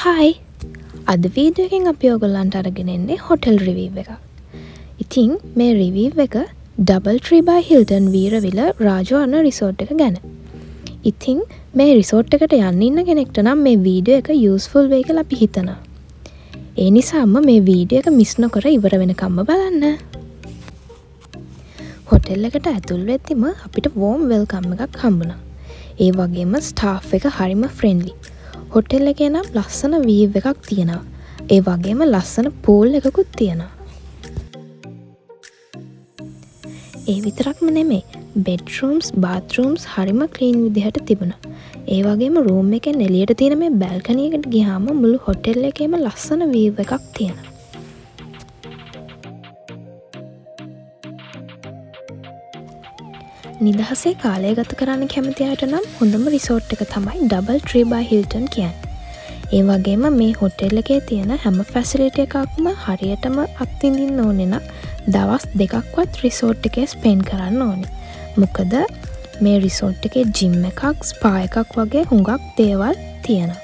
හයි අද වීඩියකින් අපි ඔගොල්ලන්ට අරගෙනෙන්නේ හොටෙල් රිවීව එක ඉතිං මේ රිවීව් එක double tree by Hilton Weerawila Rajawanna resort එක ගැන. ඉතිං මේ රිසෝට් එකට යන්න ඉන්න කෙනෙක්ට නම් මේ වීඩියෝ එක යස්ෆුල් වේ කල අපි හිතනා ඒ නිසාම මේ වීඩිය එක මිස් නොකර ඉවර වෙනකම්ම බලන්න. හොටෙල් එකට ඇතුල් වෙත්තිම අපිට වෝම් වෙල්කම්ම එකක් හම්බුණා. ඒ වගේම ස්ටාෆ් එක හරිම ෆ්‍රෙන්ඩලි හොටෙල් එක නම් ලස්සන වීව් එකක් තියෙනවා. ඒ වගේම ලස්සන පූල් එකකුත් තියෙනවා. ඒ විතරක්ම නෙමේ බෙඩරම්ස් බාතරම්ස් හරිම ක්‍රීන් විදිහට තිබුණ. ඒ වගේම රූම් එකෙන් එලියට තියෙන මේ බැල්කනියකට ගිහාම මුළු හොටෙල් එකේම ලස්සන වීව් එකක් තියෙන නිදහසේ කාලය ගත කරන්න කැමතියට නම් හොඳම රිසෝට් එක තමයි ඩබල් ත්‍රීබයි හිල්ටන් කියන් ඒ වගේම මේ හොටෙල් එකේ තියෙන හැම ෆැසිලිට එකක්ම හරියටම අත්තිඳින්න ඕනෙන දවස් දෙකක්වත් රිසෝට් එකේ ස්පෙන් කරන්න ඕනි. මොකද මේ රිසෝට් එකේ ජිම් එකක් ස්පා එකක් වගේ හුඟක් දේවල් තියෙනවා.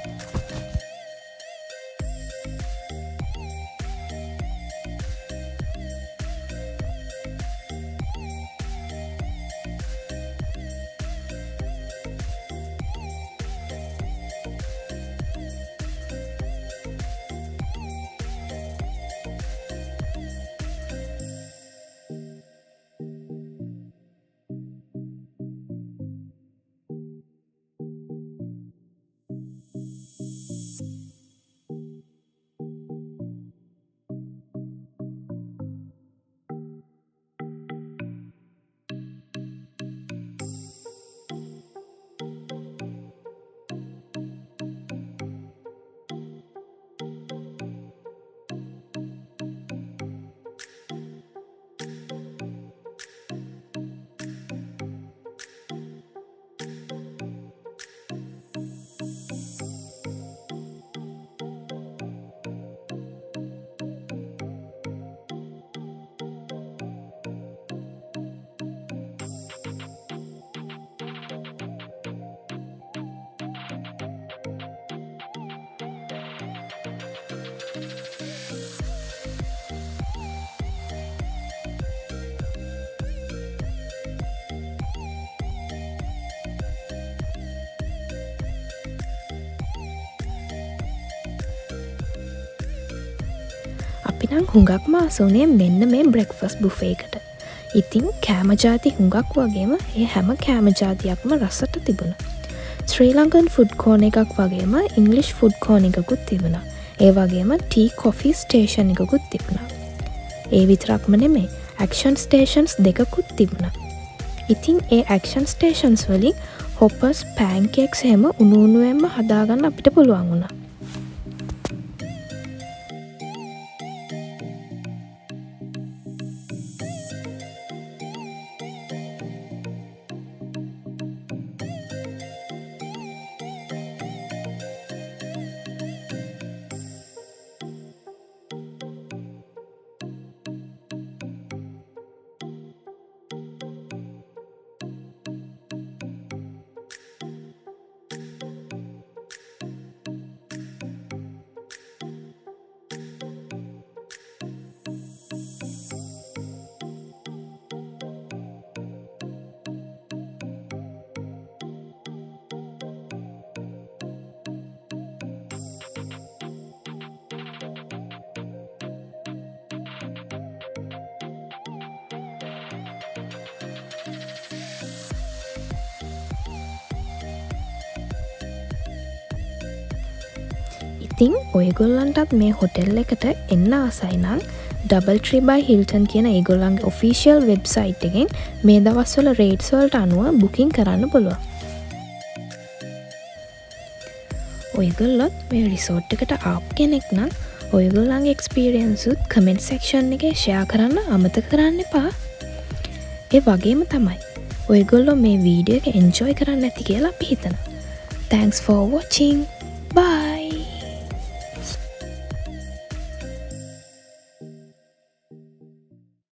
අපිනම් හුඟක්ම අසුනේ මෙන්න මේ බ්‍රෙක්ෆස් බුෆේකට ඉතිං කෑමජාති හුඟක් වගේම ඒ හැම කෑමජාතියක්ම රසට තිබුණ. ශ්‍රී ලංකන් ෆුඩ් කෝන එකක් වගේම ඉංගලිෂ් ෆුඩ් කෝන එකකුත් තිබුණ. ඒ වගේම ටී කොෆි ස්ටේෂන් එකකුත් තිබුණ. ඒ විතරක්ම නෙමේ ඇක්ෂන් ස්ටේෂන්ස් දෙකකුත් තිබුණ. ඉතිං ඒ ඇක්ෂන් ස්ටේෂන්ස් වලින් හොපස් පෑන්කෙක්ස් හෙම උනුුණුවෙන්ම හදාගන්න අපිට පුළුවන් වුණා. ඉතිං ඔයගොල්ලන්ටත් මේ හොටෙල් එකට එන්න ආසයිනං ඩබල් ත්‍රිබයි හිල්ටන් කියන ඒගොල්ලන්ගේ ඔෆිසිියල් වෙබ්සයිට් එකෙන් මේ දවස්වල රේට්ස්වල්ට අනුව බුකින් කරන්න පුළුව ඔයගොල්ලොත් මේ රිසෝට් එකට ආප් කෙනෙක් නම් ඔයගොල්ලන්ගේ එක්ස්පිරියන්සුත් කමෙන්ට් සෙක්ෂන් එක ෂයා කරන්න අමත කරන්න එපා. ඒ වගේම තමයි ඔයගොල්ලො මේ වීඩියෝ එක එන්ජෝයි කරන්න ඇති කියලා පිහිතන තැන්ක්ස් ෆෝ වෝචිං බයි